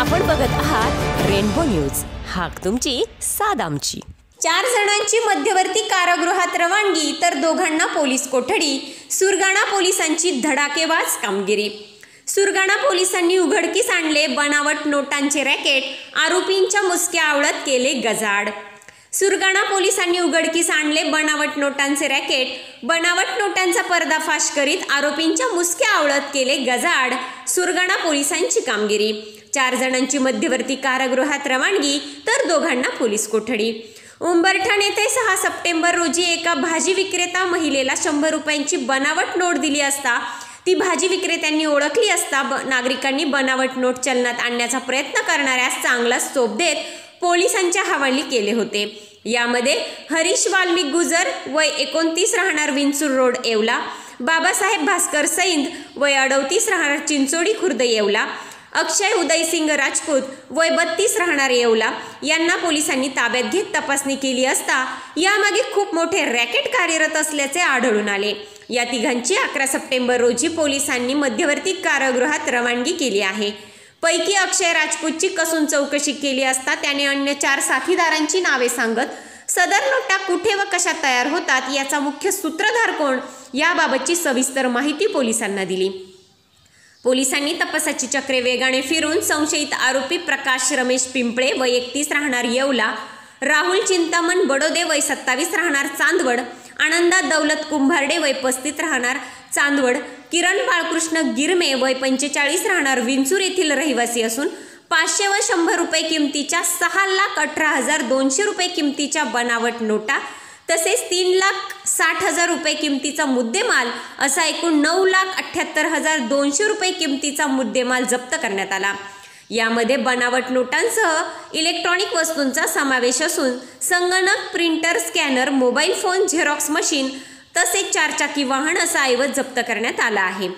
आपण बघत आहात रेनबो न्यूज. हाक तुमची साद आमची. चार जणांची मध्यवर्ती कारागृहात रवानगी तर दोघांना पोलीस कोठडी सुरगाणा पोलिसांची धडाकेबाज कामगिरी. सुरगाणा पोलिसांनी उघडकीस आणले बनावट नोटांचे रॅकेट आरोपींच्या मुसक्या आवळत केले गजाड सुरगाणा पोलिसांनी उघडकीस आणले बनावट नोटांचे रॅकेट. बनावट नोटांचा पर्दाफाश करीत आरोपींच्या मुसक्या आवळत केले गजाड सुरगाणा पोलिसांची कामगिरी. चार जणांची मध्यवर्ती कारागृहात रवानगी तर दोघांना पोलीस कोठडी. उंबरठण येथे सहा सप्टेंबर रोजी एका भाजी विक्रेता महिलेला शंभर रुपयांची बनावट नोट दिली असता ती भाजी विक्रेत्यांनी ओळखली असता ब नागरिकांनी बनावट नोट चलनात आणण्याचा प्रयत्न करणाऱ्यास चांगला चोप देत पोलिसांच्या हवाली केले होते. यामध्ये हरीश वाल्मिक गुजर वय एकोणतीस राहणार विंचूर रोड येवला. बाबासाहेब भास्कर सैंद वय अडतीस राहणार चिंचोडी खुर्द येवला. अक्षय उदयसिंग राजपूत वय बत्तीस राहणार येवला. यांना पोलिसांनी ताब्यात घेत तपासणी केली असता यामागे खूप मोठे रॅकेट कार्यरत असल्याचे आढळून आले. या तिघांची अकरा सप्टेंबर रोजी पोलिसांनी मध्यवर्ती कारागृहात रवानगी केली आहे. पैकी अक्षय राजपूतची कसून चौकशी केली असता त्याने अन्य चार साथीदारांची नावे सांगत सदर नोटा कुठे व कशा तयार होतात याचा मुख्य सूत्रधार कोण याबाबतची सविस्तर माहिती पोलिसांना दिली. पोलिसांनी तपासाची चक्रे वेगाने फिरून संशयित आरोपी प्रकाश रमेश पिंपळे व एकतीस राहणार येवला राहुल चिंतामण बडोदे वय सत्तावीस राहणार चांदवड आनंदा दौलत कुंभारडे वय पस्तीत राहणार चांदवड किरण बाळकृष्ण गिरमे वय पंचेचाळीस राहणार विंचूर येथील रहिवासी असून पाचशे व शंभर रुपये किमतीच्या सहा लाख अठरा हजार दोनशे रुपये किमतीच्या बनावट नोटा तसेच तीन लाख साठ हजार रुपये किमतीचा मुद्देमाल असा एकूण नऊ लाख अठ्ठ्याहत्तर हजार दोनशे रुपये किमतीचा मुद्देमाल जप्त करण्यात आला. यामध्ये बनावट नोटांसह इलेक्ट्रॉनिक वस्तूंचा समावेश असून संगणक printer scanner mobile phone xerox machine तसेच चारचाकी वाहन असा ऐवज जप्त करण्यात आला आहे.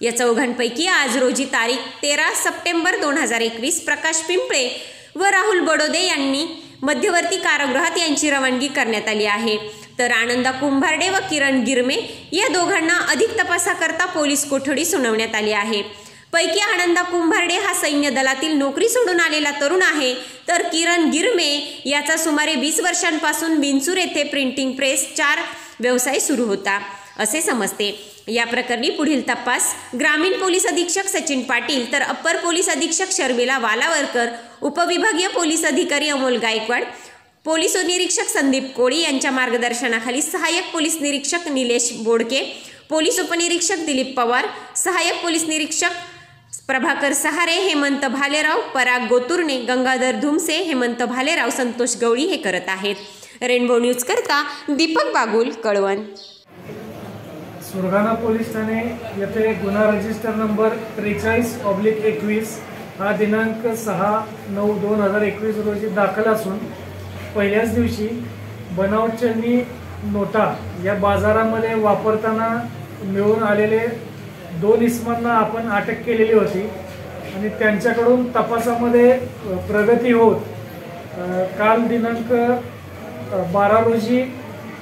या चौघांपैकी आज रोजी तारीख तेरा सप्टेंबर दोन हजार एकवीस प्रकाश पिंपळे व राहुल बडोदे यांनी मध्यवर्ती कारागृहात यांची रवानगी करण्यात आली आहे. तर आनंदा कुंभारडे व किरण गिरमे या दोघांना अधिक तपासाकरता पोलीस कोठडी सुनावण्यात आली आहे. पैकी आनंदा कुंभारडे हा सैन्य दलातील नोकरी सोडून आलेला तरुण आहे. तर किरण गिरमे याचा सुमारे वीस वर्षांपासून बिनसूर येथे प्रिंटिंग प्रेस चार व्यवसाय सुरू होता असे समजते. या प्रकरणी पुढील तपास. ग्रामीण पोलीस अधीक्षक सचिन पाटील तर अप्पर पोलीस अधीक्षक शर्मिला वालावरकर उपविभागीय पोलीस अधिकारी अमोल गायकवाड पोलीस निरीक्षक संदीप कोळी यांच्या मार्गदर्शनाखाली सहाय्यक पोलीस निरीक्षक निलेश बोडके पोलीस उपनिरीक्षक दिलीप पवार सहाय्यक पोलीस निरीक्षक प्रभाकर सहारे हेमंत भालेराव पराग गोतुर्णे गंगाधर धुमसे हेमंत भालेराव संतोष गवळी हे करत आहेत. रेनबो न्यूज करता दीपक बागुल कळवण. सुरगाणा पोलीस ठाणे येथे गुन्हा रजिस्टर नंबर त्रेचाळीस ऑब्लिक एकवीस हा दिनांक सहा नऊ दोन हजार एकवीस रोजी दाखल असून पहिल्याच दिवशी बनावट नोटा या बाजारामध्ये वापरताना मिळून आलेले दोन इस्मांना आपण अटक केलेली होती आणि त्यांच्याकडून तपासामध्ये प्रगती होत. काल दिनांक बारा रोजी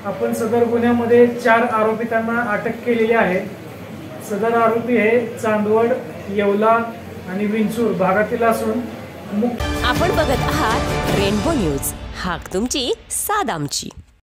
आपण सदर गुन्ह्यामध्ये चार आरोपितांना अटक केलेली आहे. सदर आरोपी हे चांदवड येवला आणि विंचूर भागातील असून मुख्य आपण बघत आहात रेनबो न्यूज. हाक तुमची साद आमची.